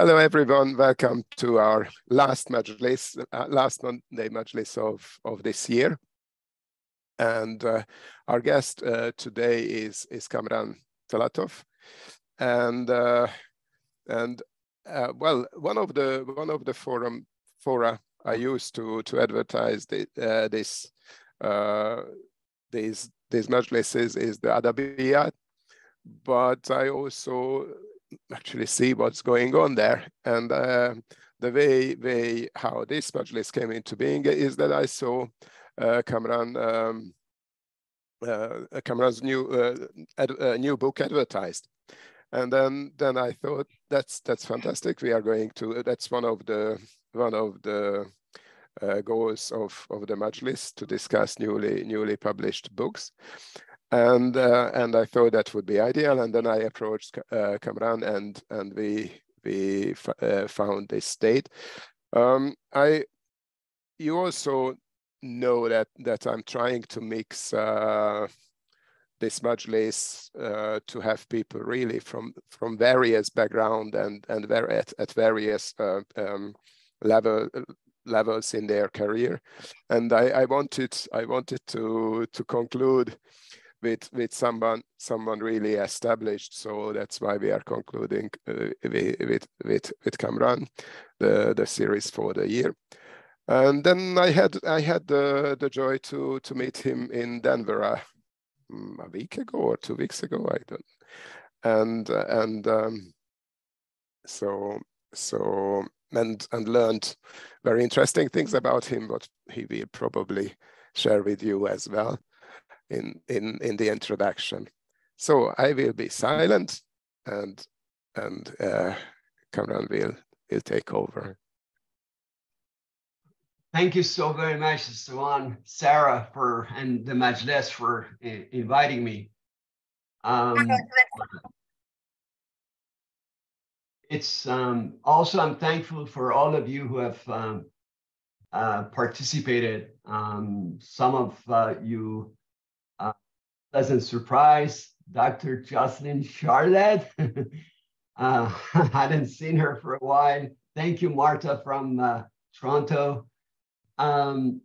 Hello, everyone. Welcome to our last Majlis, uh, last Monday Majlis of, of this year. And uh, our guest uh, today is, is Kamran Talattof. And, uh, and uh, well, one of the, one of the forum, fora I used to, to advertise the, uh, this, these, these Majlises is the Adabiyat. But I also actually see what's going on there. And uh, the way, way how this Majlis came into being is that I saw uh, Kamran, um, uh, Kamran's new uh, ad, uh, new book advertised. And then, then I thought that's that's fantastic. We are going to. That's one of the one of the uh, goals of of the Majlis to discuss newly newly published books and uh, and I thought that would be ideal. And then I approached uh, Kamran, and and we we uh, found this date. Um, I you also know that that I'm trying to mix uh, this majlis uh, to have people really from from various background and and very at, at various uh, um, level levels in their career and I, I wanted I wanted to to conclude with with someone someone really established. So that's why we are concluding uh, with with with Kamran the the series for the year. And then I had I had the the joy to to meet him in Denver uh, mm, a week ago or two weeks ago. I don't. And and um, so so and and learned very interesting things about him, but he will probably share with you as well in, in, in the introduction. So I will be silent and, and uh, Kamran will, will take over. Thank you so very much, Swan, Sarah, for and the Majlis for inviting me. Um, it's um, also I'm thankful for all of you who have um, uh, participated. Um, some of uh, you pleasant surprise, Dr. Jocelyn Sharlet. uh, hadn't seen her for a while. Thank you, Marta from uh, Toronto. Um,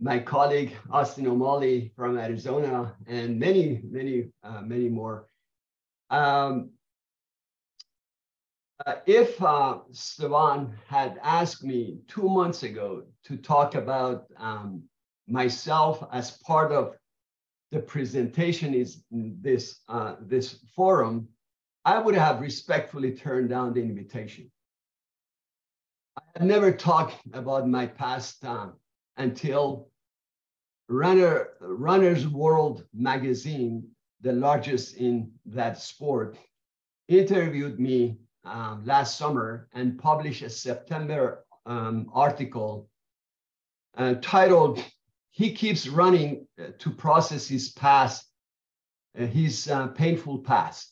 my colleague, Austin O'Malley from Arizona, and many, many, uh, many more. Um, uh, if uh, Stevan had asked me two months ago to talk about um, myself as part of the presentation is this, uh, this forum, I would have respectfully turned down the invitation. I had never talked about my past uh, until Runner, Runner's World magazine, the largest in that sport, interviewed me um, last summer and published a September um, article uh, titled he keeps running uh, to process his past, uh, his uh, painful past.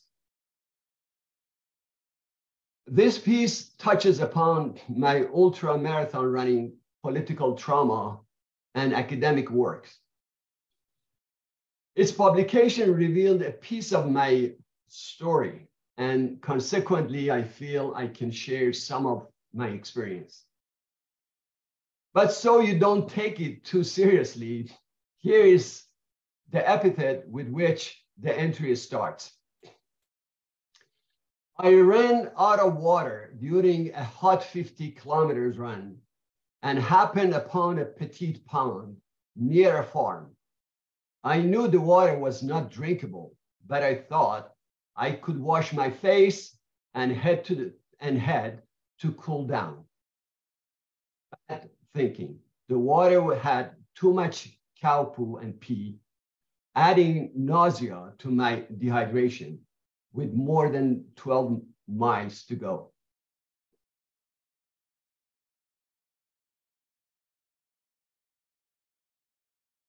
This piece touches upon my ultra marathon running, political trauma, and academic works. Its publication revealed a piece of my story, and consequently, I feel I can share some of my experience. But so you don't take it too seriously, here is the epithet with which the entry starts. I ran out of water during a hot 50 kilometers run and happened upon a petite pond near a farm. I knew the water was not drinkable, but I thought I could wash my face and head to the and head to cool down thinking the water had too much cow poo and pee, adding nausea to my dehydration with more than 12 miles to go.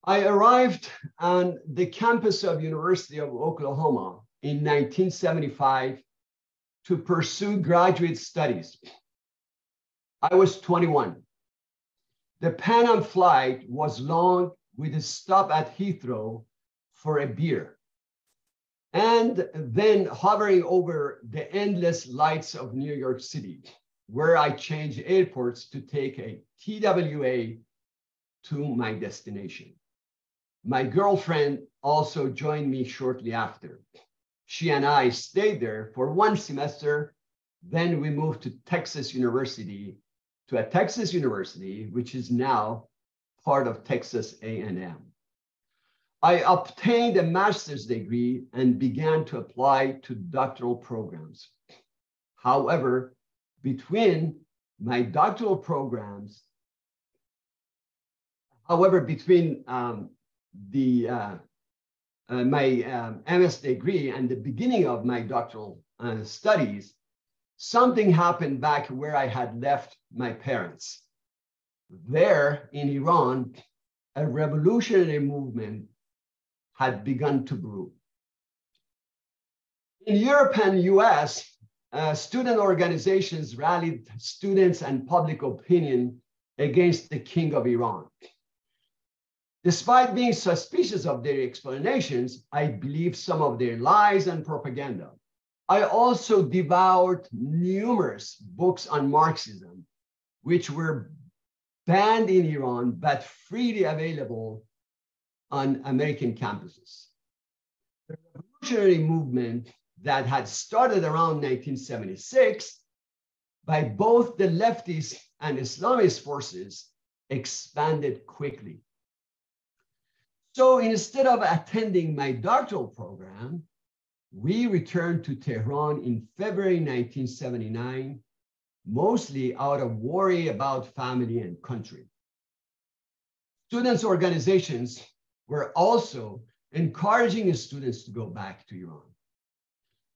I arrived on the campus of University of Oklahoma in 1975 to pursue graduate studies. I was 21. The Pan Am flight was long with a stop at Heathrow for a beer. and then hovering over the endless lights of New York City, where I changed airports to take a TWA to my destination. My girlfriend also joined me shortly after. She and I stayed there for one semester. Then we moved to Texas University, to a Texas University, which is now part of Texas A&M. I obtained a master's degree and began to apply to doctoral programs. However, between my doctoral programs, however, between um, the uh, uh, my um, MS degree and the beginning of my doctoral uh, studies, something happened back where I had left my parents. There in Iran, a revolutionary movement had begun to brew. In Europe and US, uh, student organizations rallied students and public opinion against the king of Iran. Despite being suspicious of their explanations, I believed some of their lies and propaganda. I also devoured numerous books on Marxism, which were banned in Iran but freely available on American campuses. The revolutionary movement that had started around 1976 by both the leftist and Islamist forces expanded quickly. So instead of attending my doctoral program, we returned to Tehran in February 1979, mostly out of worry about family and country. Students' organizations were also encouraging students to go back to Iran.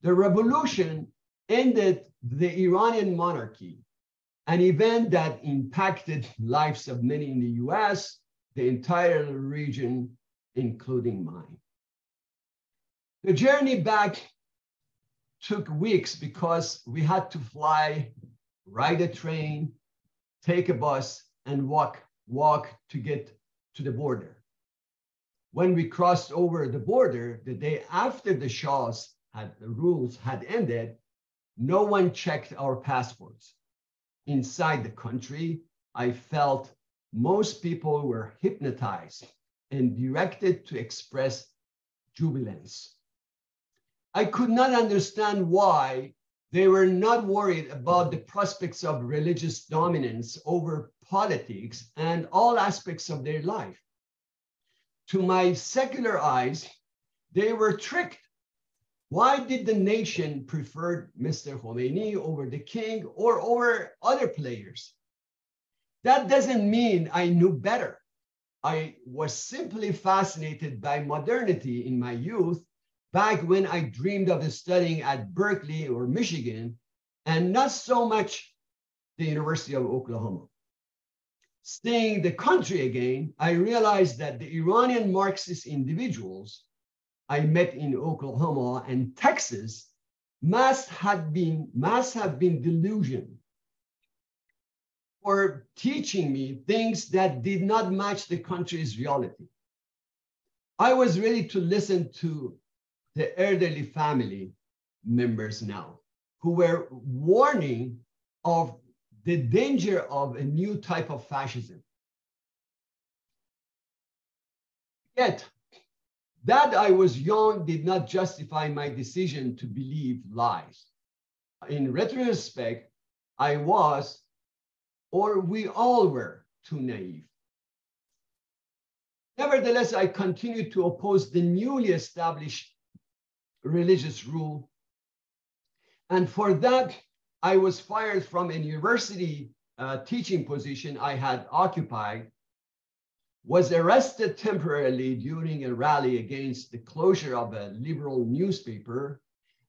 The revolution ended the Iranian monarchy, an event that impacted lives of many in the US, the entire region, including mine. The journey back took weeks because we had to fly, ride a train, take a bus, and walk, walk to get to the border. When we crossed over the border, the day after the Shah's had, the rules had ended, no one checked our passports. Inside the country, I felt most people were hypnotized and directed to express jubilance. I could not understand why they were not worried about the prospects of religious dominance over politics and all aspects of their life. To my secular eyes, they were tricked. Why did the nation prefer Mr. Khomeini over the king or over other players? That doesn't mean I knew better. I was simply fascinated by modernity in my youth, back when I dreamed of studying at Berkeley or Michigan, and not so much the University of Oklahoma. Staying the country again, I realized that the Iranian Marxist individuals I met in Oklahoma and Texas must have been, must have been delusioned for teaching me things that did not match the country's reality. I was ready to listen to the elderly family members now who were warning of the danger of a new type of fascism. Yet, that I was young did not justify my decision to believe lies. In retrospect, I was or we all were too naive. Nevertheless, I continued to oppose the newly established religious rule. And for that, I was fired from a university uh, teaching position I had occupied, was arrested temporarily during a rally against the closure of a liberal newspaper,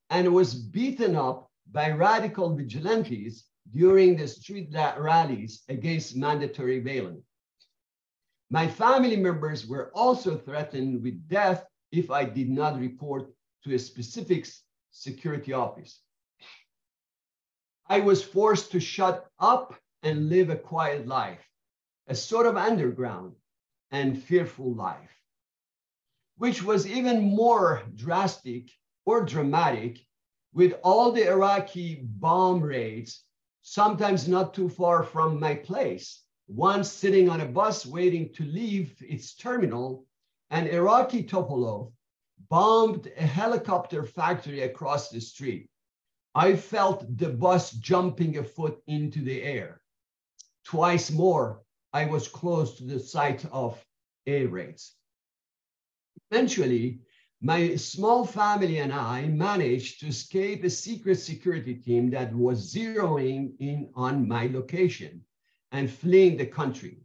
and was beaten up by radical vigilantes during the street rallies against mandatory veiling. My family members were also threatened with death if I did not report to a specific security office. I was forced to shut up and live a quiet life, a sort of underground and fearful life, which was even more drastic or dramatic with all the Iraqi bomb raids, sometimes not too far from my place. Once sitting on a bus waiting to leave its terminal, an Iraqi Tupolev bombed a helicopter factory across the street. I felt the bus jumping a foot into the air. Twice more, I was close to the site of air raids. Eventually, my small family and I managed to escape a secret security team that was zeroing in on my location and fleeing the country.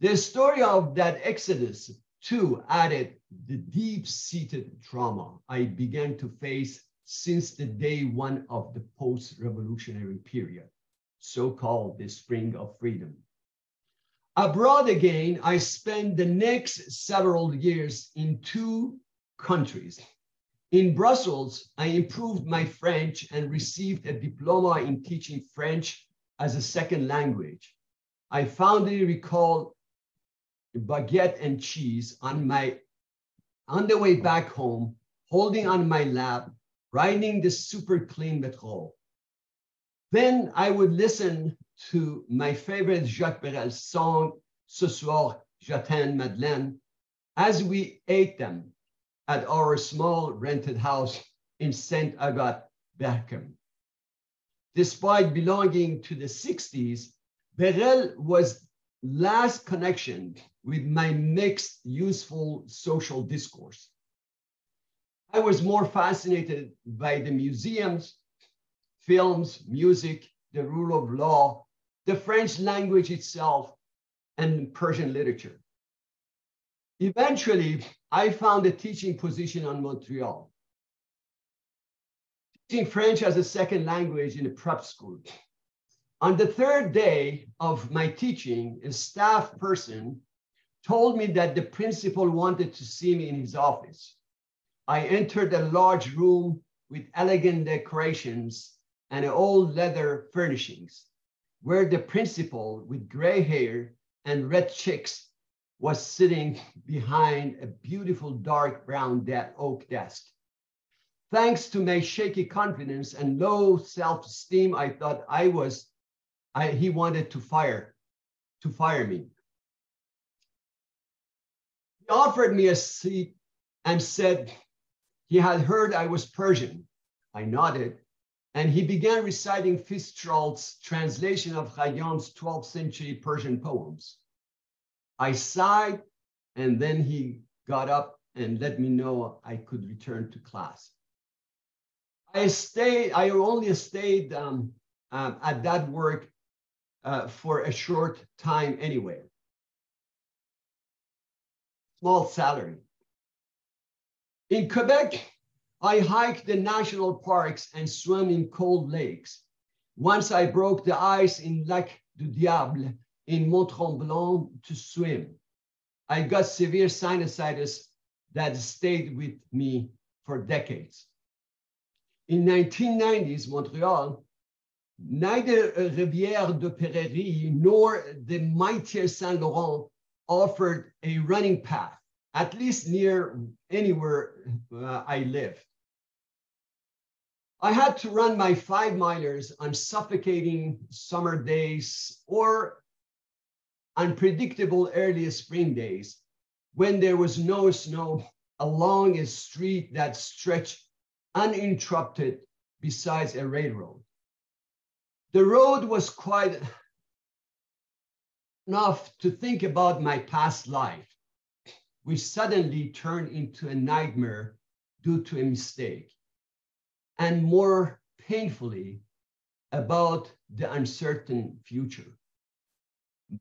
The story of that exodus, too, added the deep seated trauma I began to face since the day one of the post revolutionary period, so called the Spring of Freedom. Abroad again, I spent the next several years in two countries. In Brussels, I improved my French and received a diploma in teaching French as a second language. I fondly recall baguette and cheese on my on the way back home, holding on my lap, riding the super clean metro. Then I would listen to my favorite Jacques Brel song, Ce soir, j'attends Madeleine, as we ate them at our small rented house in St. Agathe, Berchem. Despite belonging to the 60s, Brel was last connection with my mixed, useful social discourse. I was more fascinated by the museums, films, music, the rule of law, the French language itself, and Persian literature. Eventually, I found a teaching position on Montreal. Teaching French as a second language in a prep school. On the third day of my teaching, a staff person told me that the principal wanted to see me in his office. I entered a large room with elegant decorations and old leather furnishings, where the principal with gray hair and red cheeks was sitting behind a beautiful dark brown oak desk. Thanks to my shaky confidence and low self-esteem, I thought I was, I, he wanted to fire, to fire me. He offered me a seat and said he had heard I was Persian. I nodded, and he began reciting Fitzgerald's translation of Khayyam's 12th century Persian poems. I sighed, and then he got up and let me know I could return to class. I stayed, I only stayed um, um, at that work uh, for a short time anyway small salary. In Quebec, I hiked the national parks and swam in cold lakes. Once I broke the ice in Lac du Diable in Mont Tremblant to swim. I got severe sinusitis that stayed with me for decades. In 1990s, Montreal, neither Rivière de Prairie nor the mightier Saint Laurent offered a running path, at least near anywhere uh, I lived. I had to run my five milers on suffocating summer days or unpredictable early spring days when there was no snow along a street that stretched uninterrupted besides a railroad. The road was quite enough to think about my past life, which suddenly turned into a nightmare due to a mistake, and more painfully, about the uncertain future.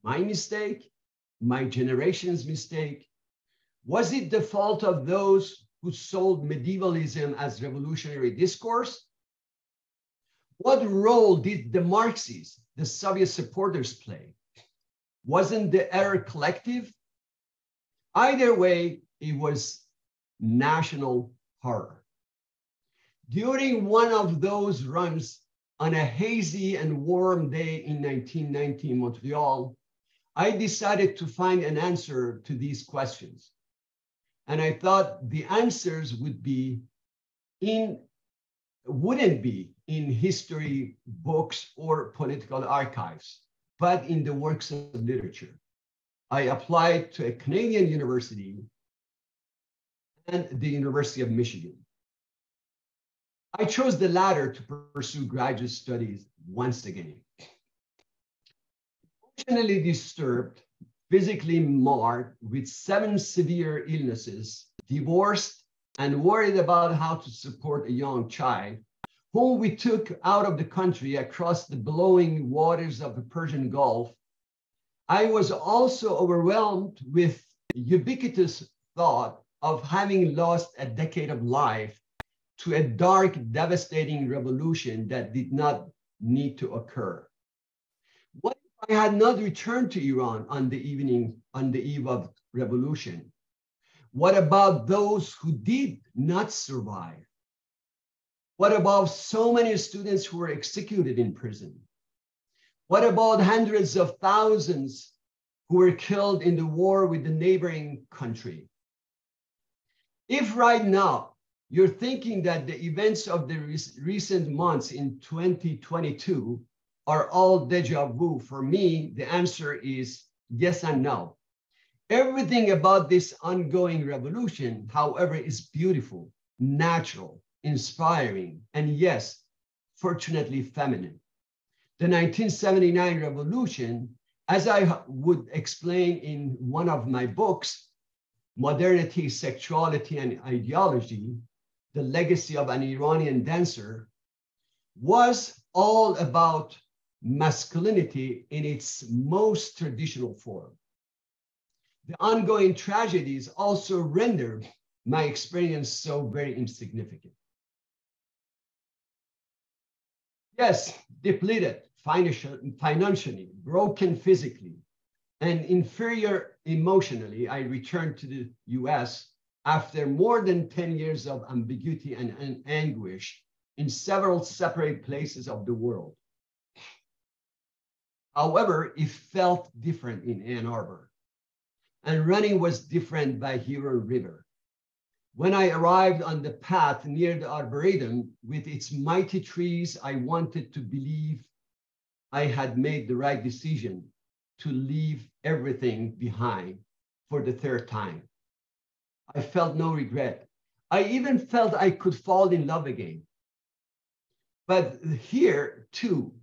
My mistake, my generation's mistake, was it the fault of those who sold medievalism as revolutionary discourse? What role did the Marxists, the Soviet supporters, play? Wasn't the error collective? Either way, it was national horror. During one of those runs on a hazy and warm day in 1990 in Montreal, I decided to find an answer to these questions. And I thought the answers would be in wouldn't be in history books or political archives, but in the works of literature. I applied to a Canadian university and the University of Michigan. I chose the latter to pursue graduate studies once again. Emotionally disturbed, physically marred with seven severe illnesses, divorced, and worried about how to support a young child, whom we took out of the country across the blowing waters of the Persian Gulf, I was also overwhelmed with ubiquitous thought of having lost a decade of life to a dark, devastating revolution that did not need to occur. What if I had not returned to Iran on the evening, on the eve of revolution? What about those who did not survive? What about so many students who were executed in prison? What about hundreds of thousands who were killed in the war with the neighboring country? If right now you're thinking that the events of the recent months in 2022 are all deja vu, for me, the answer is yes and no. Everything about this ongoing revolution, however, is beautiful, natural, inspiring, and yes, fortunately feminine. The 1979 revolution, as I would explain in one of my books, Modernity, Sexuality, and Ideology, the legacy of an Iranian dancer, was all about masculinity in its most traditional form. The ongoing tragedies also rendered my experience so very insignificant. Yes, depleted financially, broken physically, and inferior emotionally, I returned to the US after more than 10 years of ambiguity and, and anguish in several separate places of the world. However, it felt different in Ann Arbor, and running was different by Huron River. When I arrived on the path near the Arboretum with its mighty trees, I wanted to believe I had made the right decision to leave everything behind for the third time. I felt no regret. I even felt I could fall in love again. But here, too,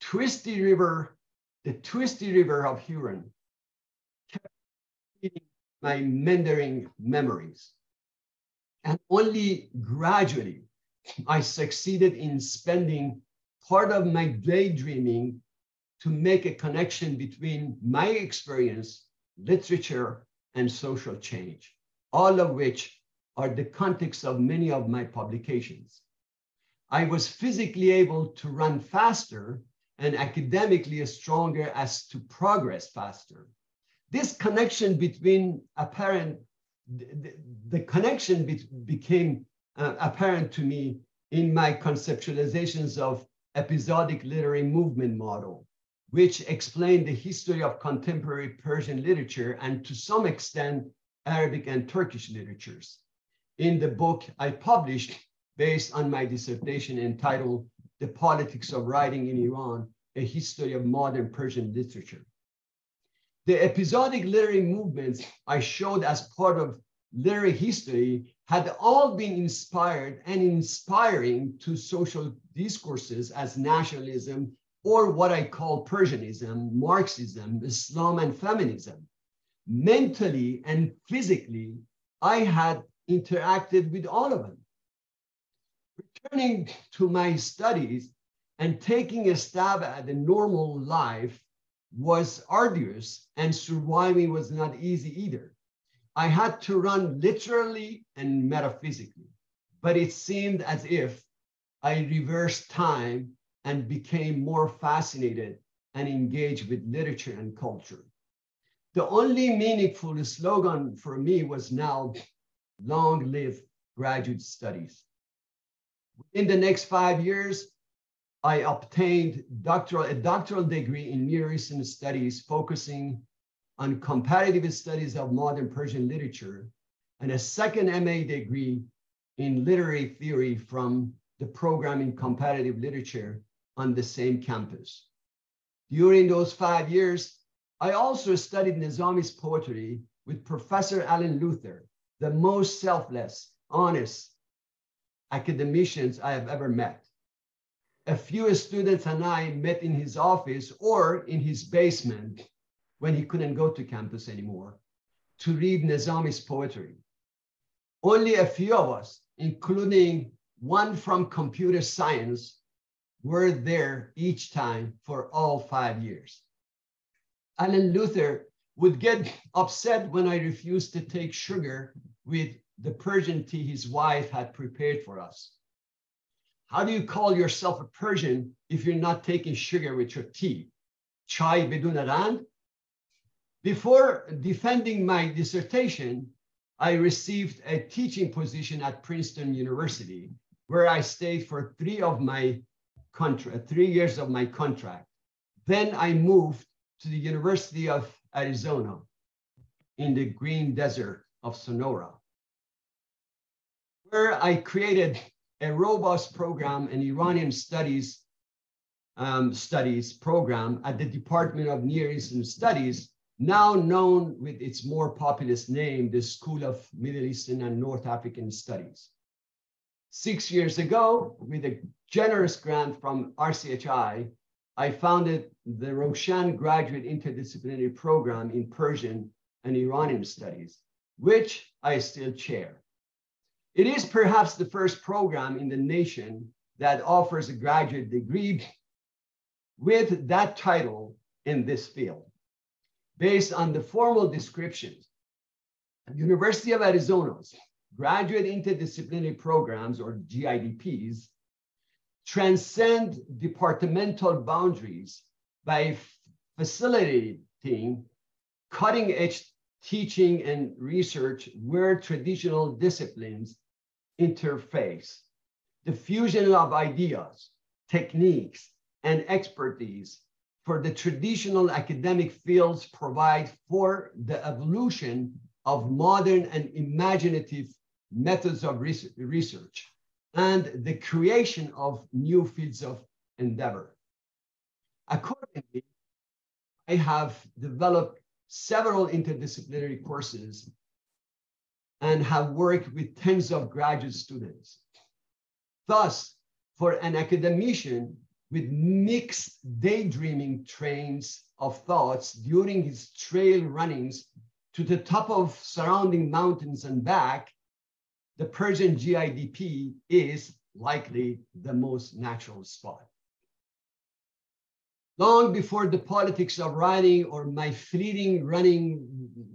Twisty River, the Twisty River of Huron, kept my meandering memories. And only gradually I succeeded in spending part of my daydreaming to make a connection between my experience, literature, and social change, all of which are the context of many of my publications. I was physically able to run faster and academically stronger as to progress faster. This connection between apparent, the, connection be, became uh, apparent to me in my conceptualizations of episodic literary movement model which explained the history of contemporary Persian literature and to some extent Arabic and Turkish literatures. In the book I published based on my dissertation entitled The Politics of Writing in Iran, a History of Modern Persian Literature. The episodic literary movements I showed as part of literary history had all been inspired and inspiring to social discourses as nationalism, or what I call Persianism, Marxism, Islam, and feminism. Mentally and physically, I had interacted with all of them. Returning to my studies and taking a stab at a normal life was arduous, and surviving was not easy either. I had to run literally and metaphysically, but it seemed as if I reversed time and became more fascinated and engaged with literature and culture. The only meaningful slogan for me was now long live graduate studies. In the next five years, I obtained doctoral, a doctoral degree in Near Eastern studies, focusing on comparative studies of modern Persian literature, and a second MA degree in literary theory from the program in comparative literature on the same campus. During those five years, I also studied Nizami's poetry with Professor Allin Luther, the most selfless, honest academicians I have ever met. A few students and I met in his office or in his basement when he couldn't go to campus anymore to read Nizami's poetry. Only a few of us, including one from computer science, were there each time for all five years. Allin Luther would get upset when I refused to take sugar with the Persian tea his wife had prepared for us. How do you call yourself a Persian if you're not taking sugar with your tea? Chai bedun rand? Before defending my dissertation, I received a teaching position at Princeton University, where I stayed for three of my contract, three years of my contract. Then I moved to the University of Arizona in the green desert of Sonora, where I created a robust program, an Iranian studies um, studies program at the Department of Near Eastern Studies, now known with its more populous name, the School of Middle Eastern and North African Studies. Six years ago, with a generous grant from RCHI, I founded the Roshan Graduate Interdisciplinary Program in Persian and Iranian Studies, which I still chair. It is perhaps the first program in the nation that offers a graduate degree with that title in this field. Based on the formal descriptions, University of Arizona's graduate interdisciplinary programs or GIDPs transcend departmental boundaries by facilitating cutting edge teaching and research where traditional disciplines interface. The fusion of ideas, techniques, and expertise for the traditional academic fields provide for the evolution of modern and imaginative methods of research and the creation of new fields of endeavor. Accordingly, I have developed several interdisciplinary courses and have worked with tens of graduate students. Thus, for an academician with mixed daydreaming trains of thoughts during his trail runnings to the top of surrounding mountains and back, the Persian GIDP is likely the most natural spot. Long before the politics of writing or my fleeting running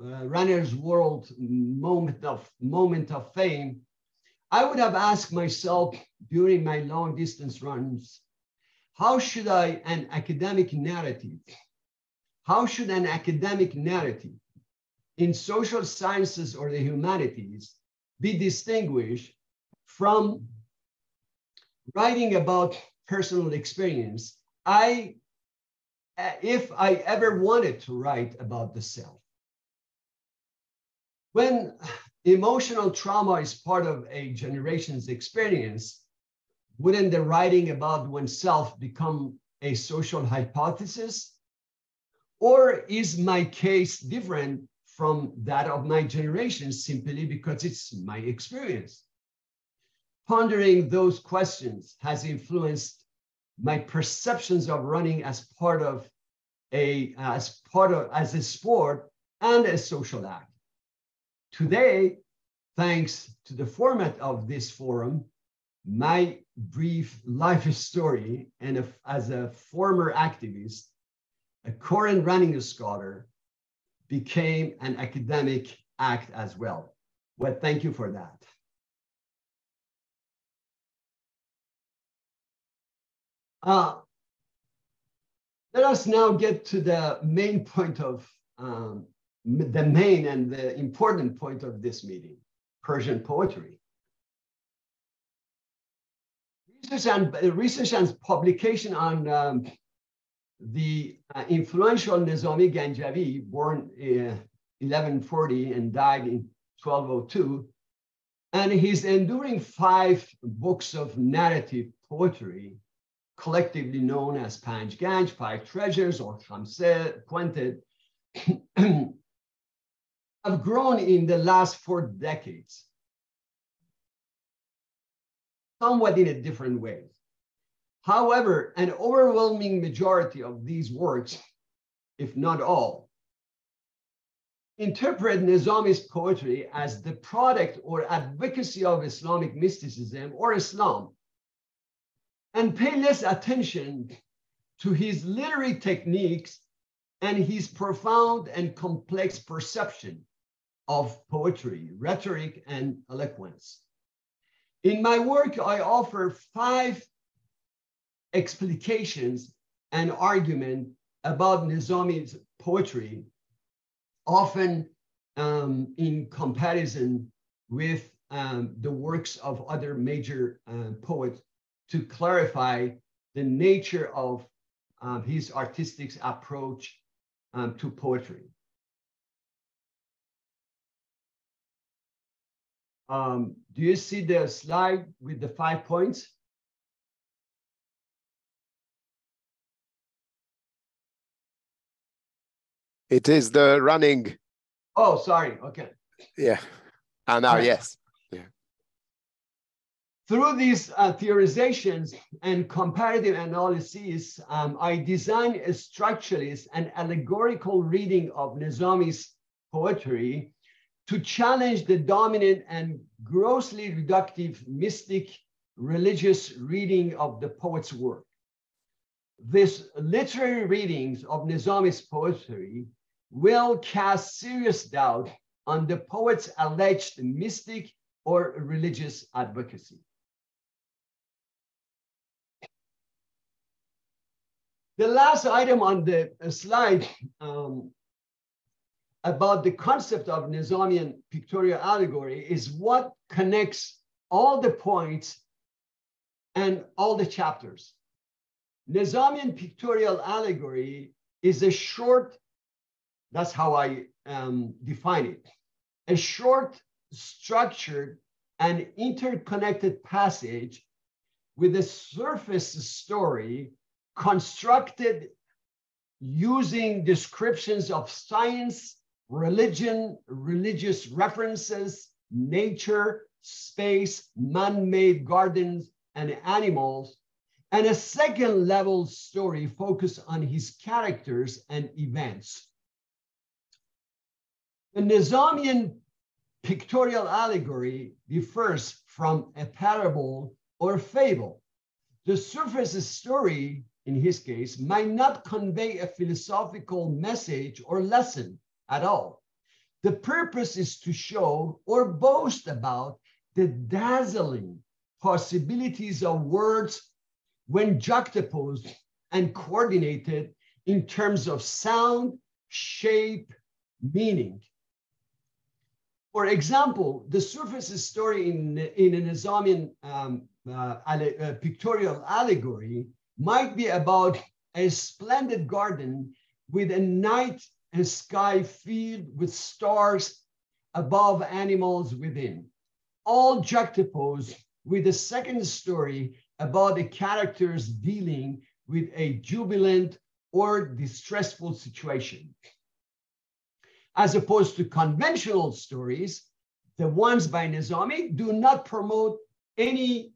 uh, runner's world moment of moment of fame, I would have asked myself during my long distance runs, how should I an academic narrative? How should an academic narrative in social sciences or the humanities be distinguished from writing about personal experience. I, if I ever wanted to write about the self, when emotional trauma is part of a generation's experience, wouldn't the writing about oneself become a social hypothesis? Or is my case different from that of my generation simply because it's my experience. Pondering those questions has influenced my perceptions of running as part of a uh, as part of as a sport and a social act. Today, thanks to the format of this forum, my brief life story and a, as a former activist, a current running scholar, became an academic act as well. Well, thank you for that. Uh, let us now get to the main point of um, the main and the important point of this meeting, Persian poetry. Research and, research and publication on um, the uh, influential Nizami Ganjavi, born uh, 1140 and died in 1202, And his enduring five books of narrative poetry, collectively known as Panj Ganj, Five Treasures, or Khamse Quintet, have grown in the last four decades, somewhat in a different way. However, an overwhelming majority of these works, if not all, interpret Nizami's poetry as the product or advocacy of Islamic mysticism or Islam, and pay less attention to his literary techniques and his profound and complex perception of poetry, rhetoric, and eloquence. In my work, I offer five explications and argument about Nizami's poetry, often um, in comparison with um, the works of other major uh, poets to clarify the nature of um, his artistic approach um, to poetry. Um, do you see the slide with the five points? It is the running. Oh, sorry. Okay. Yeah. And now, yes. Through these uh, theorizations and comparative analyses, um, I designed a structuralist and allegorical reading of Nizami's poetry to challenge the dominant and grossly reductive mystic religious reading of the poet's work. These literary readings of Nizami's poetry will cast serious doubt on the poet's alleged mystic or religious advocacy. The last item on the slide um, about the concept of Nizamian pictorial allegory is what connects all the points and all the chapters. Nizamian pictorial allegory is a short, that's how I um, define it, a short, structured, and interconnected passage with a surface story constructed using descriptions of science, religion, religious references, nature, space, man-made gardens, and animals, and a second level story focused on his characters and events. The Nizamian pictorial allegory differs from a parable or fable. The surface story, in his case, might not convey a philosophical message or lesson, at all. The purpose is to show or boast about the dazzling possibilities of words when juxtaposed and coordinated in terms of sound, shape, meaning. For example, the surface story in, in a Nizamian um, uh, uh, pictorial allegory might be about a splendid garden with a night and sky filled with stars above animals within, all juxtaposed with a second story about the characters dealing with a jubilant or distressful situation. As opposed to conventional stories, the ones by Nizami do not promote any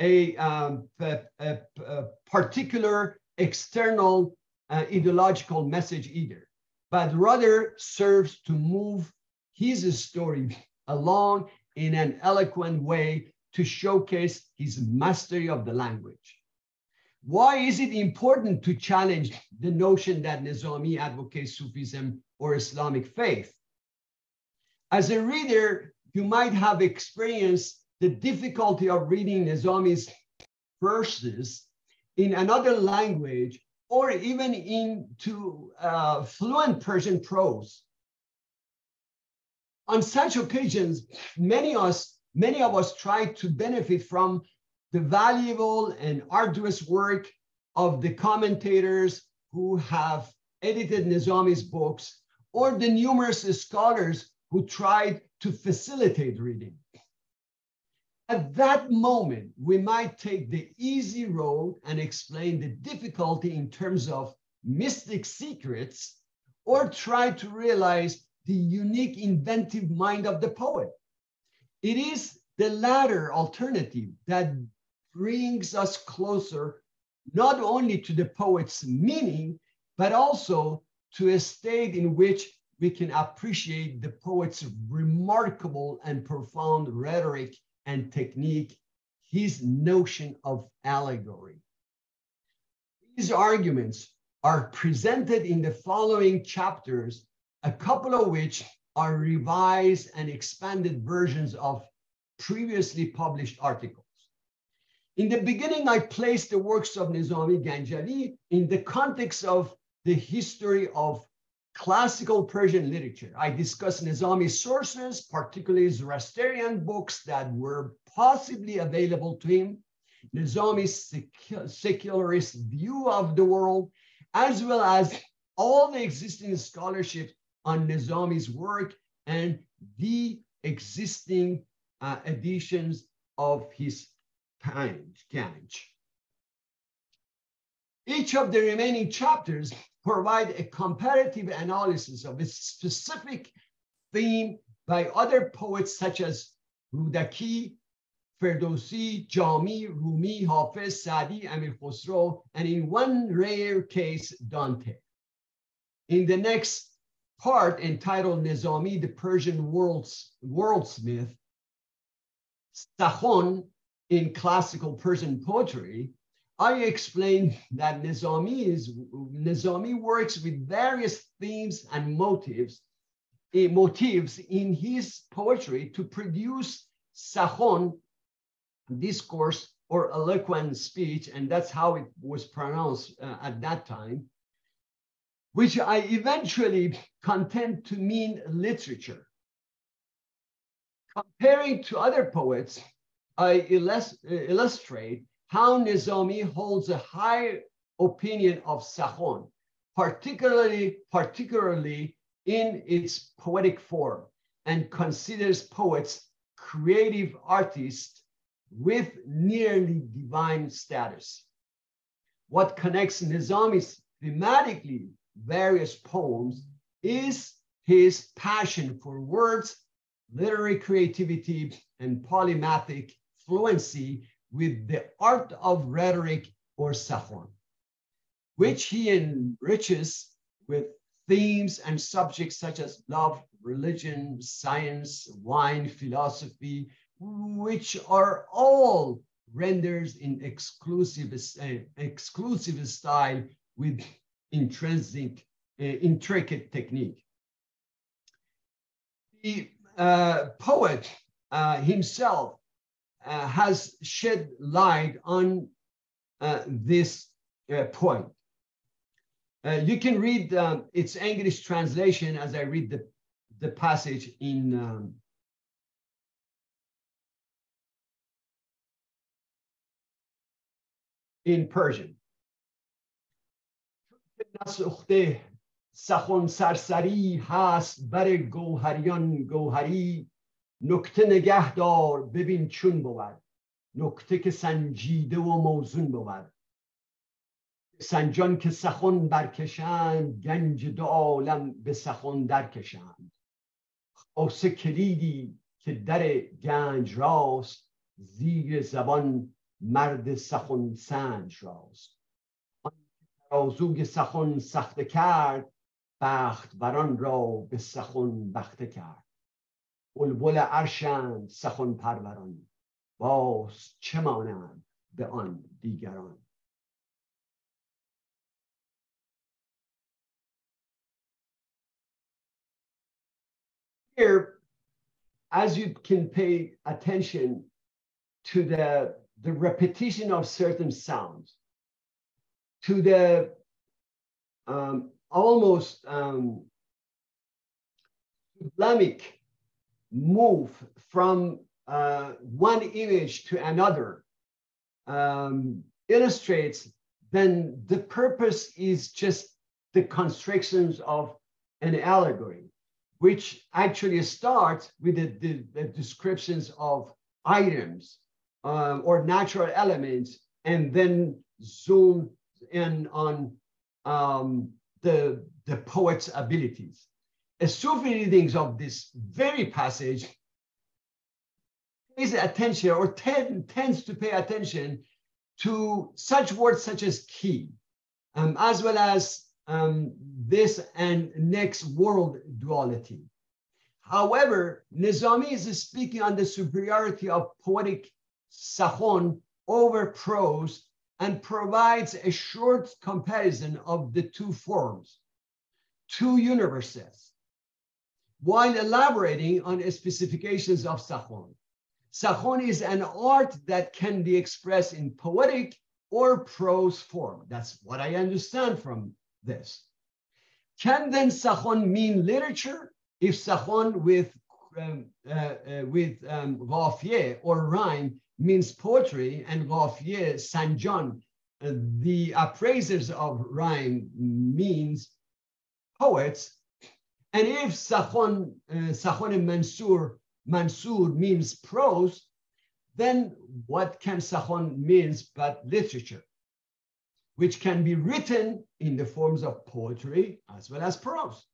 a, um, a, a, a particular external uh, ideological message either but rather serves to move his story along in an eloquent way to showcase his mastery of the language. Why is it important to challenge the notion that Nizami advocates Sufism or Islamic faith? As a reader, you might have experienced the difficulty of reading Nizami's verses in another language or even into uh, fluent Persian prose. On such occasions, many of, us, many of us try to benefit from the valuable and arduous work of the commentators who have edited Nizami's books or the numerous scholars who tried to facilitate reading. At that moment, we might take the easy road and explain the difficulty in terms of mystic secrets or try to realize the unique inventive mind of the poet. It is the latter alternative that brings us closer not only to the poet's meaning, but also to a state in which we can appreciate the poet's remarkable and profound rhetoric and technique, his notion of allegory. These arguments are presented in the following chapters, a couple of which are revised and expanded versions of previously published articles. In the beginning, I placed the works of Nizami Ganjavi in the context of the history of classical Persian literature. I discussed Nizami's sources, particularly Zoroastrian books that were possibly available to him, Nizami's secularist view of the world, as well as all the existing scholarship on Nizami's work and the existing uh, editions of his Ganj. Each of the remaining chapters provide a comparative analysis of a specific theme by other poets such as Rudaki, Ferdowsi, Jami, Rumi, Hafiz, Sadi, Amir Khosrow, and in one rare case, Dante. In the next part entitled Nizami, the Persian world's, worldsmith, Sakhon in classical Persian poetry, I explained that Nizami, is, Nizami works with various themes and motives, uh, motifs in his poetry to produce sakhon, discourse or eloquent speech, and that's how it was pronounced uh, at that time, which I eventually contend to mean literature. Comparing to other poets, I illustrate how Nizami holds a high opinion of Sakhon, particularly, particularly in its poetic form, and considers poets creative artists with nearly divine status. What connects Nizami's thematically various poems is his passion for words, literary creativity, and polymathic fluency with the art of rhetoric or sakhon, which he enriches with themes and subjects such as love, religion, science, wine, philosophy, which are all rendered in exclusive, uh, exclusive style with intrinsic, uh, intricate technique. The uh, poet uh, himself uh, has shed light on uh, this uh, point. Uh, you can read um, its English translation as I read the, the passage in um, in Persian. سخن سرسری هست بر گوهریان گوهری نکته نگه دار ببین چون بود. نکته که سنجیده و موزون بود. سنجان که سخن برکشند گنج دو عالم به سخن درکشند. خاصه کلیدی که در گنج راست زیر زبان مرد سخن سنج راست. آن ترازوی سخن سخته کرد بخت بران را به سخن بخته کرد. بلبل عرشند سخن پروران باز چه مانند به آن دیگران Here, as you can pay attention to the, the repetition of certain sounds, to the um, almost um, Islamic move from uh, one image to another um, illustrates, then the purpose is just the constructions of an allegory, which actually starts with the, the, the descriptions of items um, or natural elements and then zoom in on um, the, the poet's abilities. Sufi readings of this very passage pays attention or tend, tends to pay attention to such words such as key, um, as well as um, this and next world duality. However, Nizami is speaking on the superiority of poetic sakhon over prose and provides a short comparison of the two forms, two universes, while elaborating on specifications of sakhon. Sakhon is an art that can be expressed in poetic or prose form. That's what I understand from this. Can then Sakhon mean literature? If Sakhon with um, uh, uh, with um, or rhyme means poetry and Ghafiye, Sanjan, uh, the appraisers of rhyme means poets. And if Sakhon, uh, Sakhon Mansur Mansur means prose, then what can Sakhon means but literature, which can be written in the forms of poetry as well as prose.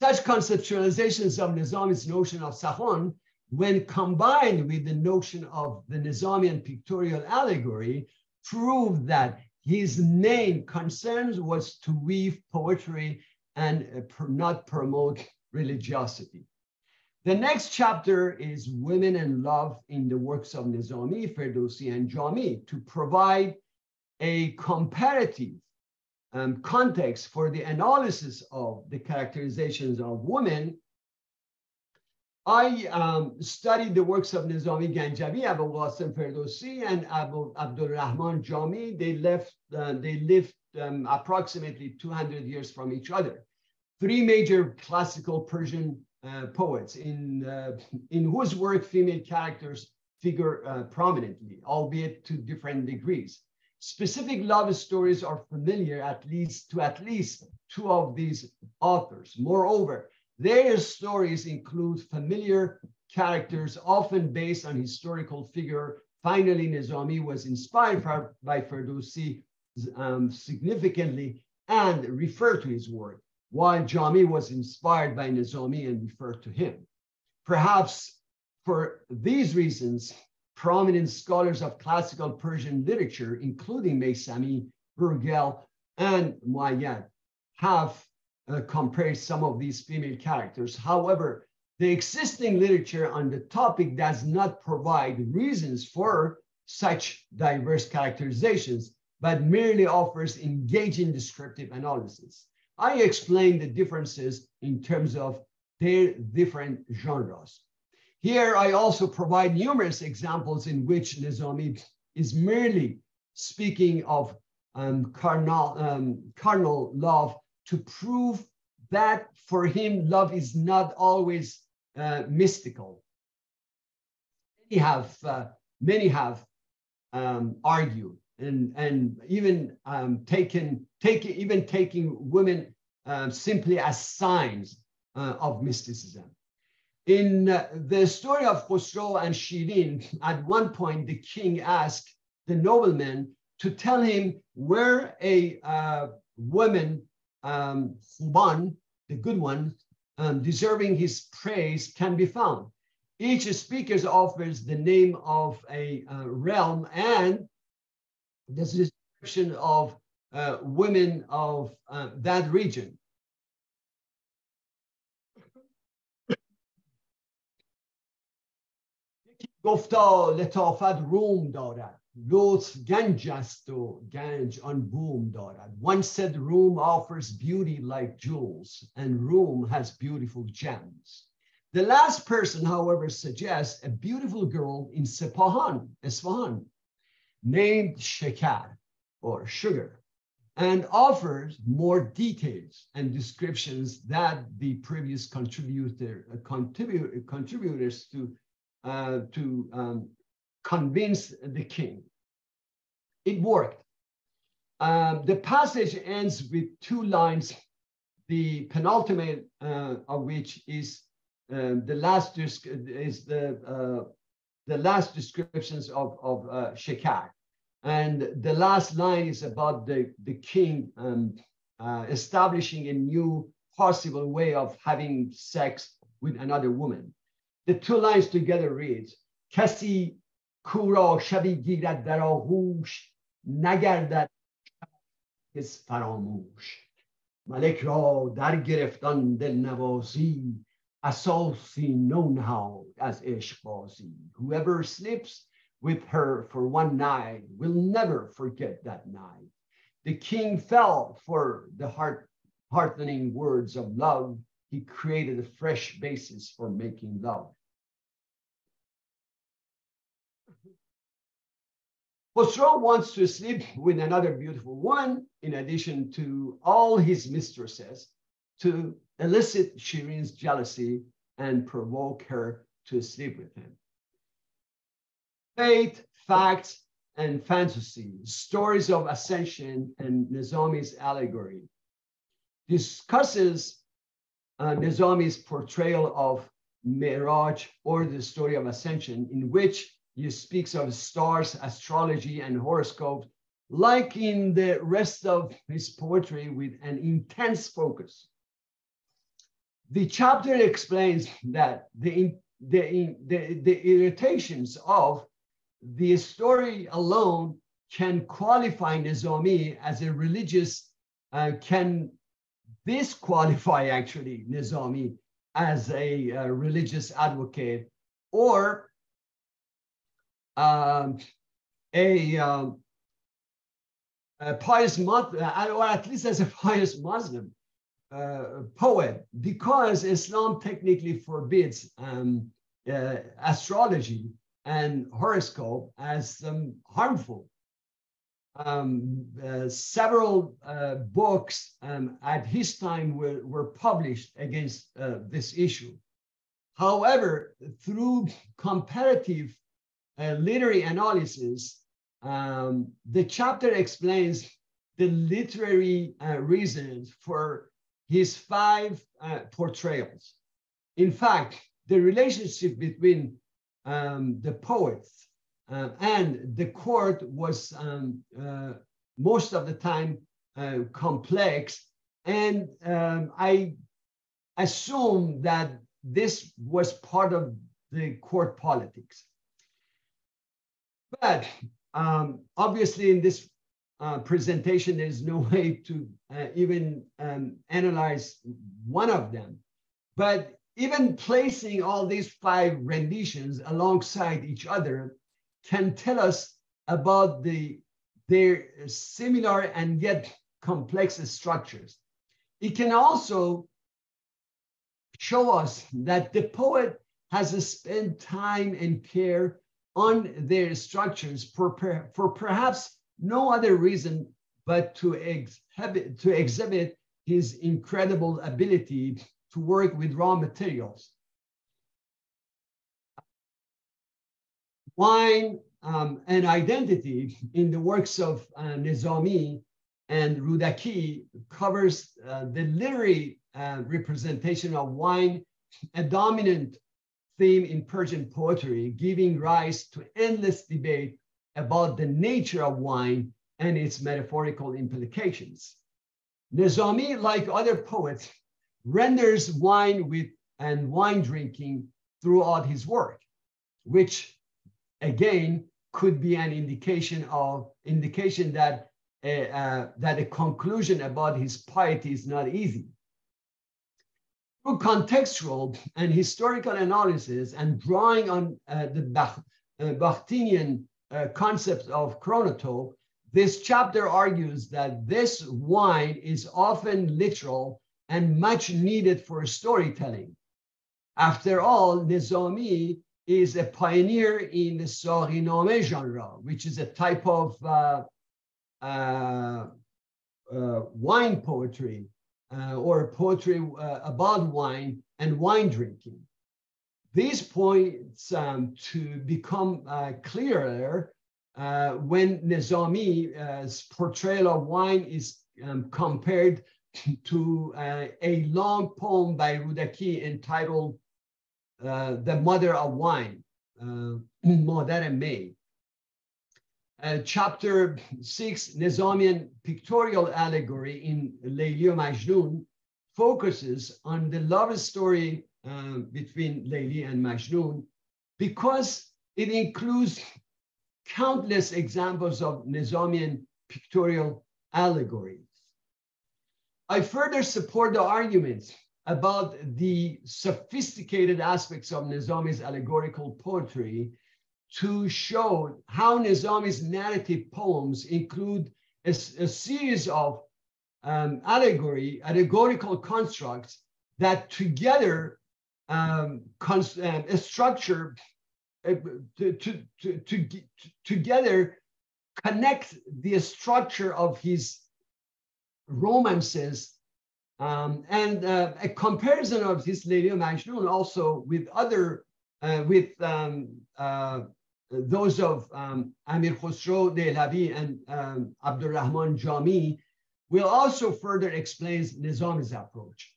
Such conceptualizations of Nizami's notion of Sakhon, when combined with the notion of the Nizamian pictorial allegory, prove that his main concern was to weave poetry and not promote religiosity. The next chapter is Women and Love in the works of Nizami, Ferdowsi, and Jami to provide a comparative um, context for the analysis of the characterizations of women. I um, studied the works of Nizami Ganjavi, Abu Qasim Ferdowsi, and Abu Abdul Rahman Jami. They left, uh, they lived um, approximately 200 years from each other. Three major classical Persian uh, poets in, uh, in whose work female characters figure uh, prominently, albeit to different degrees. Specific love stories are familiar at least to at least two of these authors. Moreover, their stories include familiar characters, often based on historical figure. Finally, Nizami was inspired by Ferdowsi um, significantly and referred to his work while Jami was inspired by Nizami and referred to him. Perhaps for these reasons, prominent scholars of classical Persian literature, including Meisami, Bürgel, and Moayyad, have uh, compared some of these female characters. However, the existing literature on the topic does not provide reasons for such diverse characterizations, but merely offers engaging descriptive analysis. I explain the differences in terms of their different genres. Here, I also provide numerous examples in which Nizami is merely speaking of um, carnal, um, carnal love to prove that for him, love is not always uh, mystical. Many have, uh, many have um, argued and, and even um, taken, taking, even taking women um, simply as signs uh, of mysticism. In uh, the story of Khosrow and Shirin, at one point, the king asked the nobleman to tell him where a uh, woman, um, the good one, um, deserving his praise, can be found. Each speaker offers the name of a uh, realm and the description of uh, women of uh, that region. گفتا لطافت روم دارد لطف گنج است و گنج آن بوم دارد One said Rome offers beauty like jewels and Rome has beautiful gems. The last person, however, suggests a beautiful girl in Sepahan, Isfahan, named Shekar or sugar, and offers more details and descriptions that the previous contributor, uh, contribu contributors to, uh, to um, convince the king. It worked. Um, the passage ends with two lines, the penultimate uh, of which is uh, the last is the uh, the last descriptions of, of uh, Shekar. And the last line is about the, the king um, uh, establishing a new possible way of having sex with another woman. The two lines together reads, کسی کورا شبی گیرد در آغوش نگردد کس فراموش ملک را در گرفتان دل نوازی اساسی نو as عشق بازی whoever sleeps with her for one night. Will never forget that night. The king fell for the heart heartening words of love. He created a fresh basis for making love. Khosrow wants to sleep with another beautiful one, in addition to all his mistresses, to elicit Shirin's jealousy and provoke her to sleep with him. Fate, facts, and fantasy, stories of ascension, and Nizami's allegory discusses uh, Nizami's portrayal of Miraj or the story of ascension, in which he speaks of stars, astrology, and horoscopes, like in the rest of his poetry, with an intense focus. The chapter explains that the, the, the, the irritations of the story alone can qualify Nizami as a religious, uh, can disqualify actually Nizami as a, a religious advocate or um, a, um, a, pious Muslim, uh, or at least as a pious Muslim uh, poet, because Islam technically forbids um, uh, astrology and horoscope as um, harmful. Um, uh, several uh, books um, at his time were, were published against uh, this issue. However, through comparative uh, literary analysis, um, the chapter explains the literary uh, reasons for his five uh, portrayals. In fact, the relationship between um, the poets uh, and the court was um, uh, most of the time uh, complex. And um, I assume that this was part of the court politics. But um, obviously, in this uh, presentation, there's no way to uh, even um, analyze one of them. But even placing all these five renditions alongside each other can tell us about the, their similar and yet complex structures. It can also show us that the poet has spent time and care on their structures for, for perhaps no other reason but to exhibit, to exhibit his incredible ability to work with raw materials. Wine um, and identity in the works of uh, Nizami and Rudaki covers uh, the literary uh, representation of wine, a dominant theme in Persian poetry, giving rise to endless debate about the nature of wine and its metaphorical implications. Nizami, like other poets, renders wine with and wine drinking throughout his work, which again could be an indication of indication that a, uh, that a conclusion about his piety is not easy. Through contextual and historical analysis and drawing on uh, the Bach, uh, uh, concept of chronotope, this chapter argues that this wine is often literal and much needed for storytelling. After all, Nizami is a pioneer in the Saqiname genre, which is a type of uh, uh, uh, wine poetry uh, or poetry uh, about wine and wine drinking. These points um, to become uh, clearer when Nizami's portrayal of wine is um, compared to uh, a long poem by Rudaki entitled uh, The Mother of Wine, uh, Mother May. Uh, chapter six, Nizamian pictorial allegory in Leyli Majnun focuses on the love story uh, between Leili and Majnun because it includes countless examples of Nizamian pictorial allegory. I further support the arguments about the sophisticated aspects of Nizami's allegorical poetry to show how Nizami's narrative poems include a, a series of um, allegory, allegorical constructs that together um, uh, structure uh, to, to, to, to, together connect the structure of his romances um, and uh, a comparison of his Layli Majnun also with other, uh, with um, uh, those of um, Amir Khosrow Dehlavi and um, Abdurrahman Jami will also further explain Nizami's approach.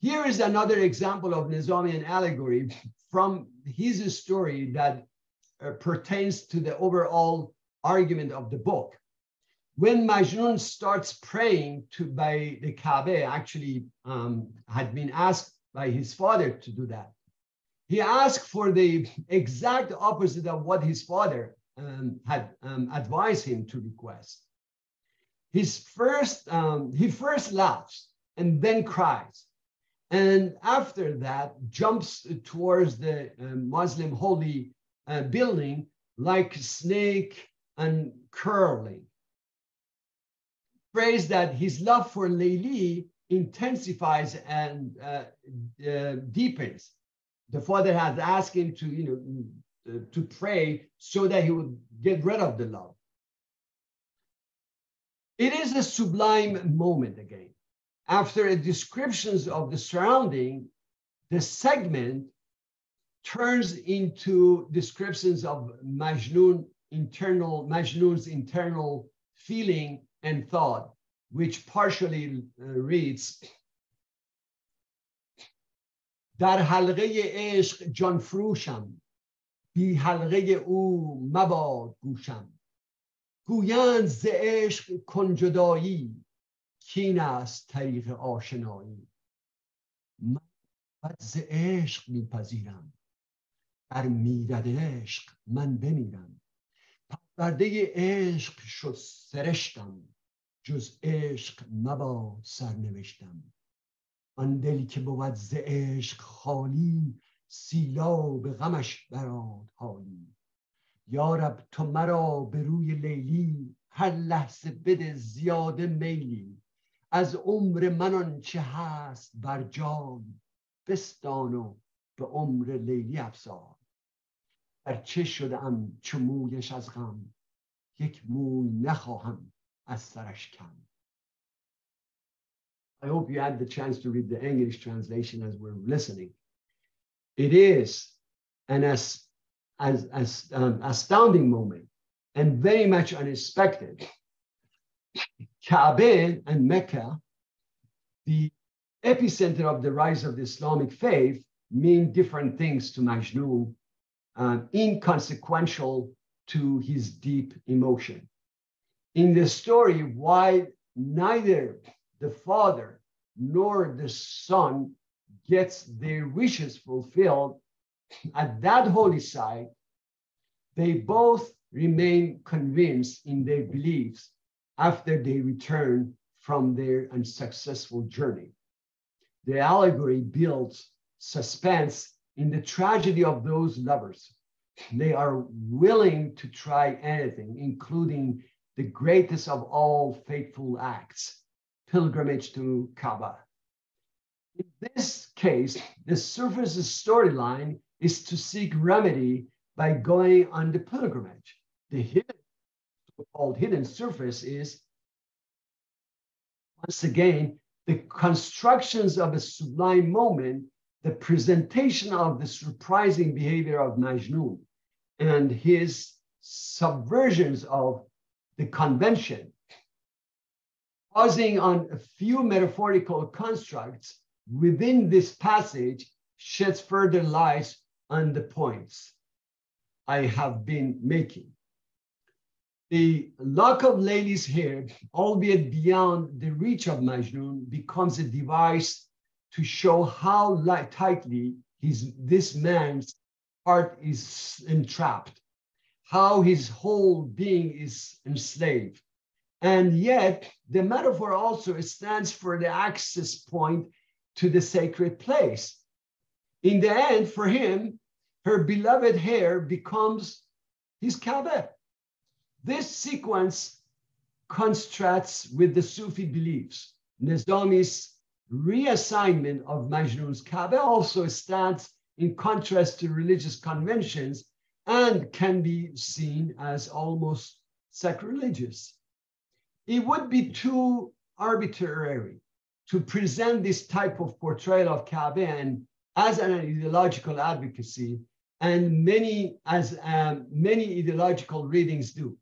Here is another example of Nizamian allegory from his story that uh, pertains to the overall argument of the book. When Majnun starts praying to by the Kaaba, actually um, had been asked by his father to do that. He asked for the exact opposite of what his father um, had um, advised him to request. His first, um, he first laughs and then cries. And after that, jumps towards the uh, Muslim holy uh, building like snake and curling. Phrase that his love for Layli intensifies and uh, uh, deepens. The father has asked him to, you know, uh, to pray so that he would get rid of the love. It is a sublime moment again. After a descriptions of the surrounding, the segment turns into descriptions of Majnun internal, Majnun's internal feeling and thought, which partially uh, reads, در حلقه عشق جان فروشم بی حلقه او مباد گوشم گویند ز عشق کنجدایی کین است طریق آشنایی من ز عشق میپذیرم در میرد عشق من بمیرم پرورده عشق شد سرشتم جز عشق مباد سرنوشتم. آن دل که بود ز عشق خالی سیلاب غمش براد حالی. یارب تو مرا به روی لیلی هر لحظه بده زیاده میلی. از عمر من چه هست بر جان بستان و به عمر لیلی افزار در چه شده ام چو مویش از غم یک موی نخواهم از سرش کم I hope you had the chance to read the English translation as we're listening. It is an as, as, as um, astounding moment and very much unexpected. Kaaba and Mecca, the epicenter of the rise of the Islamic faith, mean different things to Majnun uh, inconsequential to his deep emotion. In the story, why neither the father nor the son gets their wishes fulfilled at that holy site, they both remain convinced in their beliefs after they return from their unsuccessful journey. The allegory builds suspense in the tragedy of those lovers. They are willing to try anything, including the greatest of all faithful acts, pilgrimage to Kaaba. In this case, the surface storyline is to seek remedy by going on the pilgrimage. The hidden, so-called hidden surface is, once again, the constructions of a sublime moment the presentation of the surprising behavior of Majnun and his subversions of the convention, pausing on a few metaphorical constructs within this passage sheds further light on the points. I have been making. The lock of Layli's hair, albeit beyond the reach of Majnun, becomes a device to show how tightly his, this man's heart is entrapped, how his whole being is enslaved. And yet, the metaphor also stands for the access point to the sacred place. In the end, for him, her beloved hair becomes his Kaaba. This sequence contrasts with the Sufi beliefs. Nizami's reassignment of Majnun's Kaaba also stands in contrast to religious conventions and can be seen as almost sacrilegious. It would be too arbitrary to present this type of portrayal of Kaaba and as an ideological advocacy, and many as um, many ideological readings do.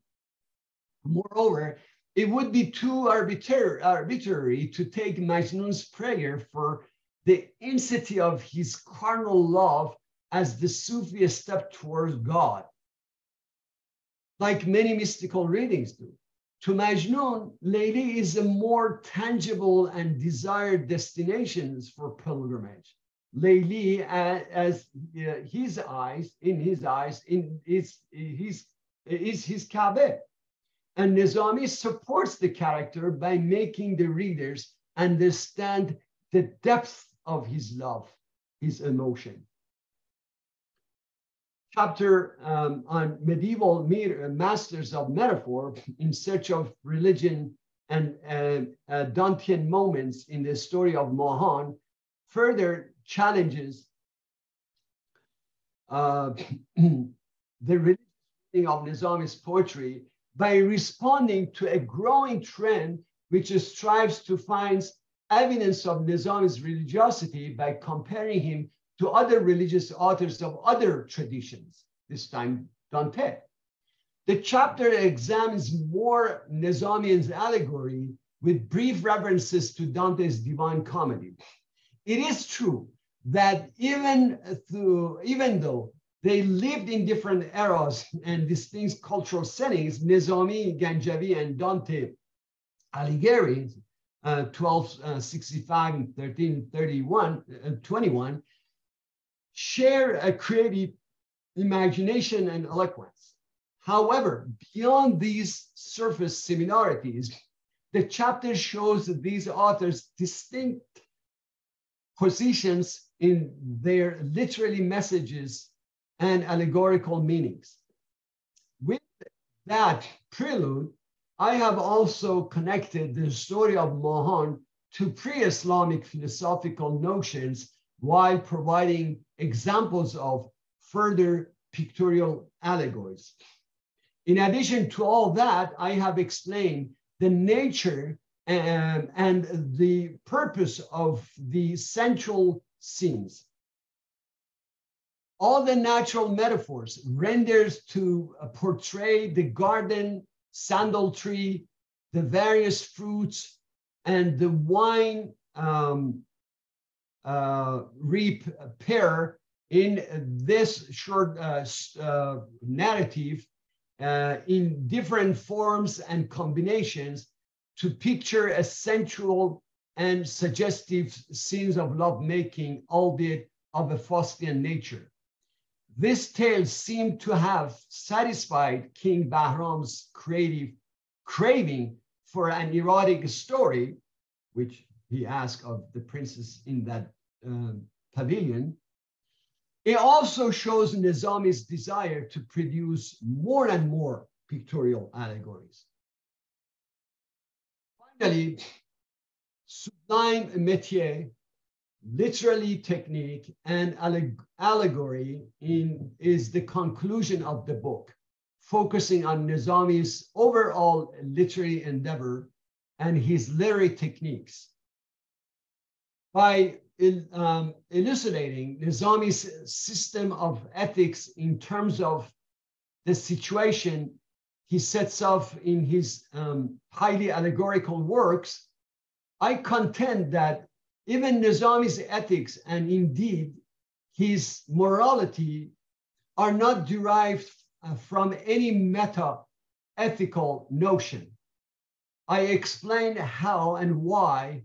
Moreover, it would be too arbitrary, arbitrary to take Majnun's prayer for the intensity of his carnal love as the Sufi step towards God, like many mystical readings do. To Majnun, Layli is a more tangible and desired destination for pilgrimage. Layli, as, uh, his eyes, in his eyes, in his, his, is his Kaaba. And Nizami supports the character by making the readers understand the depth of his love, his emotion. Chapter um, on medieval masters of metaphor in search of religion and uh, uh, Dantean moments in the story of Mahan further challenges uh, the reading of Nizami's poetry by responding to a growing trend which strives to find evidence of Nizami's religiosity by comparing him to other religious authors of other traditions, this time Dante. The chapter examines more Nizamian's allegory with brief references to Dante's Divine Comedy. It is true that even, through, even though they lived in different eras and distinct cultural settings. Nizami, Ganjavi, and Dante Alighieri, uh, 1265 and 1331, uh, 21, share a creative imagination and eloquence. However, beyond these surface similarities, the chapter shows these authors' distinct positions in their literary messages and allegorical meanings. With that prelude, I have also connected the story of Mahan to pre-Islamic philosophical notions while providing examples of further pictorial allegories. In addition to all that, I have explained the nature and, and the purpose of the central scenes all the natural metaphors renders to portray the garden, sandal tree, the various fruits, and the wine um, uh, reap in this short uh, uh, narrative uh, in different forms and combinations to picture a sensual and suggestive scenes of lovemaking, albeit of a Faustian nature. This tale seemed to have satisfied King Bahram's creative craving for an erotic story, which he asked of the princess in that uh, pavilion. It also shows Nizami's desire to produce more and more pictorial allegories. Finally, Sublime Métier literally technique and allegory in, is the conclusion of the book, focusing on Nizami's overall literary endeavor and his literary techniques. By um, elucidating Nizami's system of ethics in terms of the situation he sets off in his um, highly allegorical works, I contend that even Nizami's ethics and indeed his morality are not derived uh, from any meta ethical notion. I explain how and why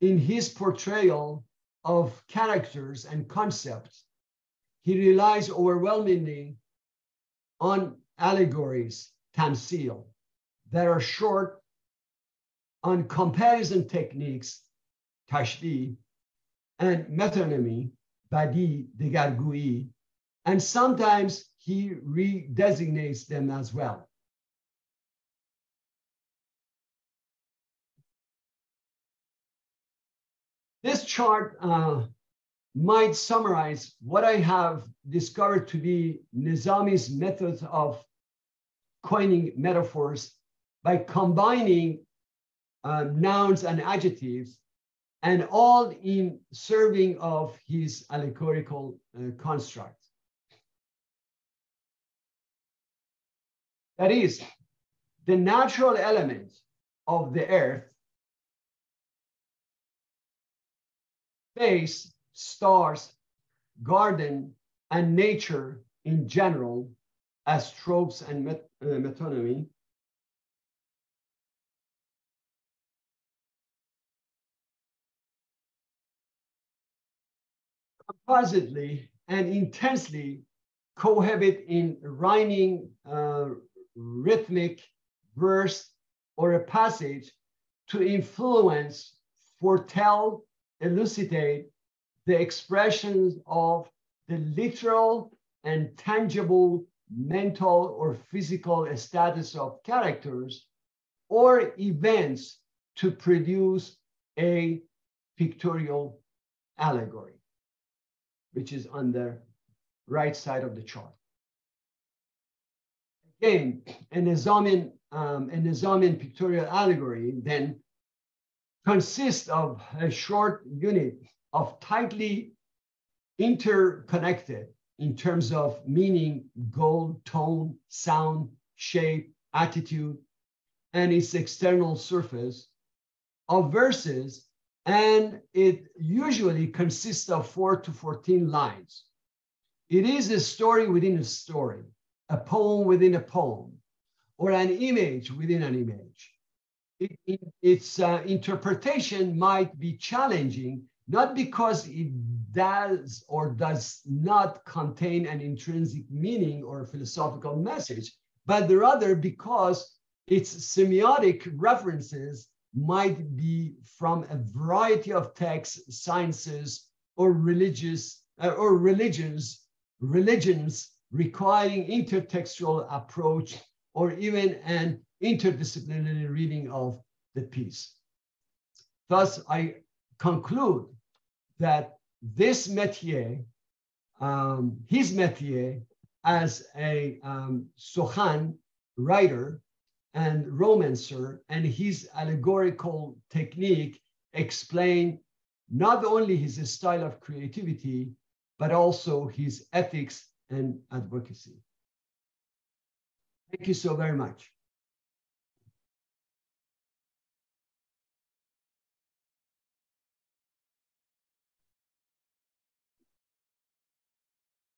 in his portrayal of characters and concepts, he relies overwhelmingly on allegories, tamsil, that are short on comparison techniques, tashbih, and metonymy, badi, degargui, and sometimes he redesignates them as well. This chart uh, might summarize what I have discovered to be Nizami's method of coining metaphors by combining uh, nouns and adjectives and all in serving of his allegorical uh, construct. That is, the natural element of the earth, space, stars, garden, and nature in general as tropes and met, uh, metonymy compositely and intensely cohabit in rhyming uh, rhythmic verse or a passage to influence, foretell, elucidate the expressions of the literal and tangible mental or physical status of characters or events to produce a pictorial allegory which is on the right side of the chart. Again, a Nizamian, um, a pictorial allegory then consists of a short unit of tightly interconnected in terms of meaning, goal, tone, sound, shape, attitude, and its external surface of verses and it usually consists of four to 14 lines. It is a story within a story, a poem within a poem, or an image within an image. It, it, its uh, interpretation might be challenging, not because it does or does not contain an intrinsic meaning or philosophical message, but rather because its semiotic references might be from a variety of texts, sciences, or religious uh, or religions, religions requiring intertextual approach or even an interdisciplinary reading of the piece. Thus, I conclude that this métier, um, his métier as a um, Sohan writer, and romancer and his allegorical technique explain not only his style of creativity, but also his ethics and advocacy. Thank you so very much.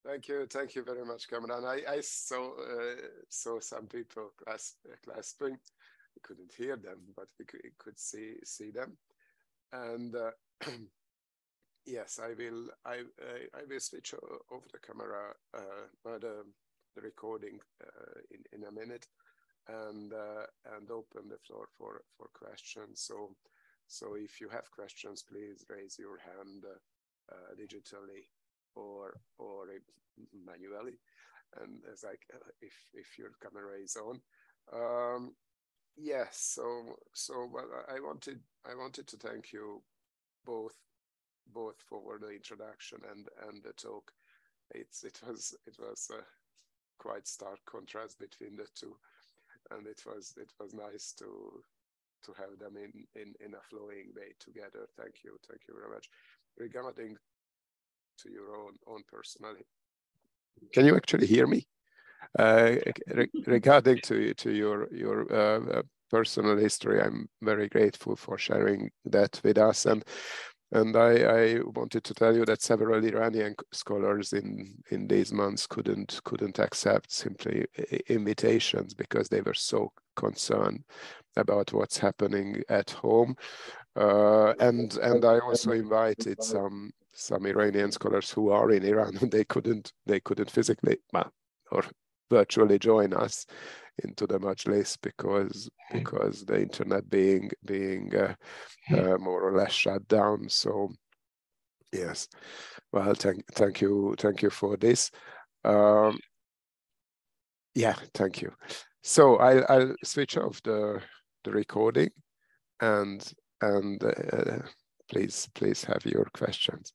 Thank you, thank you very much, Kamran. I, I saw uh, saw some people clasp, clasping. We couldn't hear them, but we could, could see see them. And uh, yes, I will. I, I, I will switch off the camera, uh, the, the recording uh, in in a minute, and uh, and open the floor for for questions. So so if you have questions, please raise your hand uh, digitally or or manually. And it's like uh, if if your camera is on. Um yes so so well i wanted i wanted to thank you both both for the introduction and and the talk. It's it was it was a quite stark contrast between the two. And it was it was nice to to have them in in in a flowing way together. Thank you thank you very much. Regarding to your own own personal. Can you actually hear me? Uh, re regarding to to your your uh, uh, personal history, I'm very grateful for sharing that with us. And and I, I, wanted to tell you that several Iranian scholars in in these months couldn't couldn't accept simply invitations because they were so concerned about what's happening at home. Uh, and and I also invited some some Iranian scholars who are in Iran they couldn't they couldn't physically or virtually join us into the majlis because because the internet being being uh, uh, more or less shut down. So yes, well, thank thank you thank you for this. Um, yeah, thank you. So I'll I'll switch off the the recording and and uh, please please have your questions.